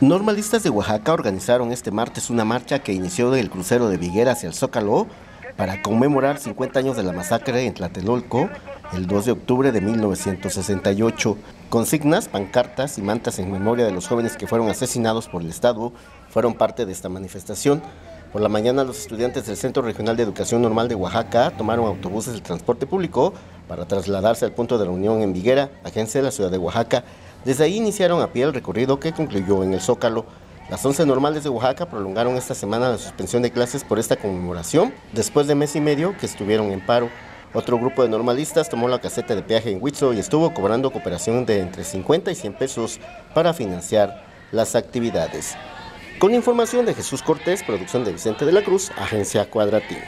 Normalistas de Oaxaca organizaron este martes una marcha que inició del crucero de Viguera hacia el Zócalo para conmemorar 50 años de la masacre en Tlatelolco el 2 de octubre de 1968. Consignas, pancartas y mantas en memoria de los jóvenes que fueron asesinados por el Estado fueron parte de esta manifestación. Por la mañana los estudiantes del Centro Regional de Educación Normal de Oaxaca tomaron autobuses del transporte público para trasladarse al punto de reunión en Viguera, agencia de la ciudad de Oaxaca. Desde ahí iniciaron a pie el recorrido que concluyó en el Zócalo. Las 11 normales de Oaxaca prolongaron esta semana la suspensión de clases por esta conmemoración, después de mes y medio que estuvieron en paro. Otro grupo de normalistas tomó la caseta de peaje en Huitzo y estuvo cobrando cooperación de entre 50 y 100 pesos para financiar las actividades. Con información de Jesús Cortés, producción de Vicente de la Cruz, Agencia Cuadratín.